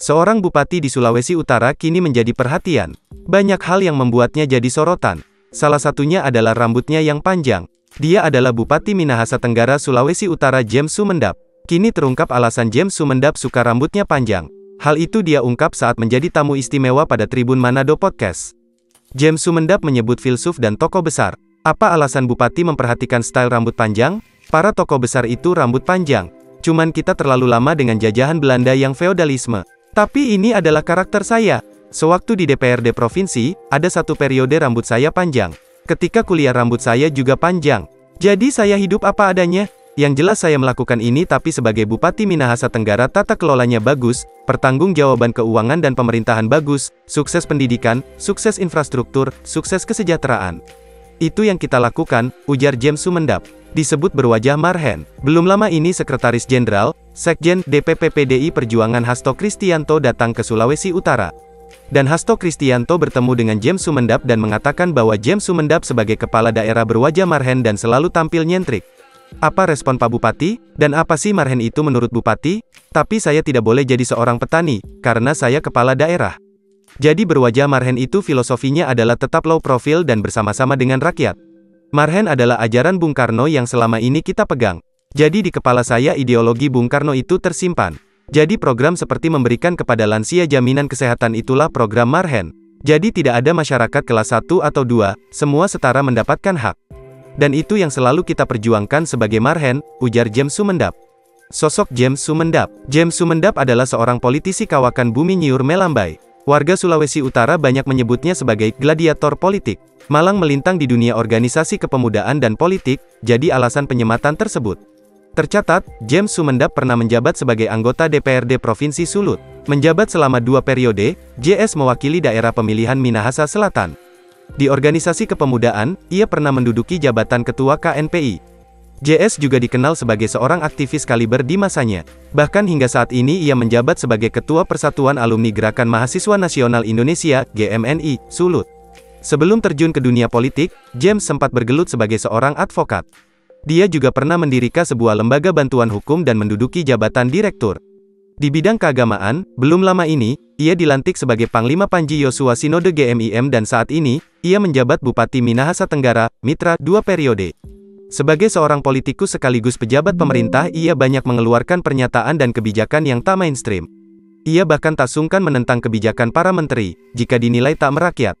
Seorang bupati di Sulawesi Utara kini menjadi perhatian. Banyak hal yang membuatnya jadi sorotan. Salah satunya adalah rambutnya yang panjang. Dia adalah Bupati Minahasa Tenggara Sulawesi Utara James Sumendap. Kini terungkap alasan James Sumendap suka rambutnya panjang. Hal itu dia ungkap saat menjadi tamu istimewa pada Tribun Manado Podcast. James Sumendap menyebut filsuf dan tokoh besar. Apa alasan Bupati memperhatikan style rambut panjang? Para tokoh besar itu rambut panjang. Cuman kita terlalu lama dengan jajahan Belanda yang feodalisme. Tapi ini adalah karakter saya. Sewaktu di DPRD provinsi, ada satu periode rambut saya panjang. Ketika kuliah rambut saya juga panjang. Jadi saya hidup apa adanya. Yang jelas saya melakukan ini tapi sebagai Bupati Minahasa Tenggara tata kelolanya bagus, pertanggungjawaban keuangan dan pemerintahan bagus, sukses pendidikan, sukses infrastruktur, sukses kesejahteraan. Itu yang kita lakukan, ujar James Sumendap. Disebut berwajah Marhen. Belum lama ini Sekretaris Jenderal, Sekjen DPP PDI Perjuangan Hasto Kristianto datang ke Sulawesi Utara. Dan Hasto Kristianto bertemu dengan James Sumendap dan mengatakan bahwa James Sumendap sebagai kepala daerah berwajah Marhen dan selalu tampil nyentrik. Apa respon Pak Bupati? Dan apa sih Marhen itu menurut Bupati? Tapi saya tidak boleh jadi seorang petani, karena saya kepala daerah. Jadi berwajah Marhen itu filosofinya adalah tetap low profile dan bersama-sama dengan rakyat. Marhen adalah ajaran Bung Karno yang selama ini kita pegang. Jadi di kepala saya ideologi Bung Karno itu tersimpan. Jadi program seperti memberikan kepada lansia jaminan kesehatan itulah program Marhen. Jadi tidak ada masyarakat kelas 1 atau 2, semua setara mendapatkan hak. Dan itu yang selalu kita perjuangkan sebagai Marhen, ujar James Sumendap. Sosok James Sumendap James Sumendap adalah seorang politisi kawakan bumi Nyur Melambai. Warga Sulawesi Utara banyak menyebutnya sebagai gladiator politik. Malang melintang di dunia organisasi kepemudaan dan politik, jadi alasan penyematan tersebut. Tercatat, James Sumendap pernah menjabat sebagai anggota DPRD Provinsi Sulut. Menjabat selama dua periode, JS mewakili daerah pemilihan Minahasa Selatan. Di organisasi kepemudaan, ia pernah menduduki jabatan ketua KNPI. JS juga dikenal sebagai seorang aktivis kaliber di masanya. Bahkan hingga saat ini ia menjabat sebagai Ketua Persatuan Alumni Gerakan Mahasiswa Nasional Indonesia, GMNI, Sulut. Sebelum terjun ke dunia politik, James sempat bergelut sebagai seorang advokat. Dia juga pernah mendirikan sebuah lembaga bantuan hukum dan menduduki jabatan direktur. Di bidang keagamaan, belum lama ini, ia dilantik sebagai Panglima Panji Yosua Sinode GMIM dan saat ini, ia menjabat Bupati Minahasa Tenggara, Mitra, dua periode. Sebagai seorang politikus sekaligus pejabat pemerintah ia banyak mengeluarkan pernyataan dan kebijakan yang tak mainstream. Ia bahkan tak sungkan menentang kebijakan para menteri, jika dinilai tak merakyat.